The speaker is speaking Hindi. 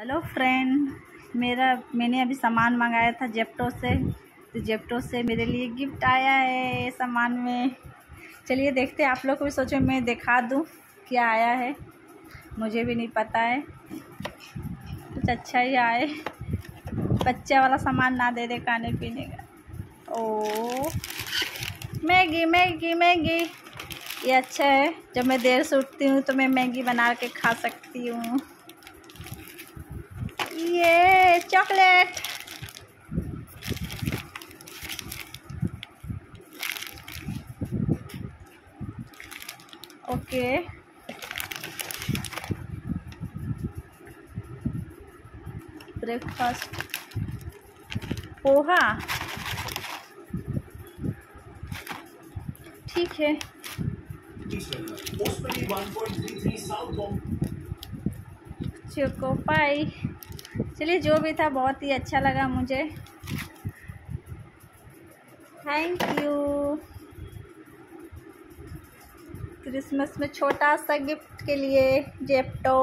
हेलो फ्रेंड, मेरा, मैंने अभी सामान मंगाया था जेप्टो से। तो जेप्टो से मेरे लिए गिफ्ट आया है सामान में। चलिए देखते हैं, आप लोग को भी सोचो, मैं दिखा दूँ क्या आया है। मुझे भी नहीं पता है। कुछ अच्छा ही आए बच्चे वाला सामान ना दे दे खाने पीने का। ओ, मैगी मैगी मैगी। ये अच्छा है। जब मैं देर से उठती हूँ तो मैं मैगी बना के खा सकती हूँ। ये चॉकलेट। ओके। ब्रेकफास्ट पोहा। ठीक है। चोको पाई चलिए, जो भी था बहुत ही अच्छा लगा मुझे। थैंक यू क्रिसमस में छोटा सा गिफ्ट के लिए जेप्टो